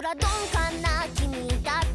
ら鈍感な君だって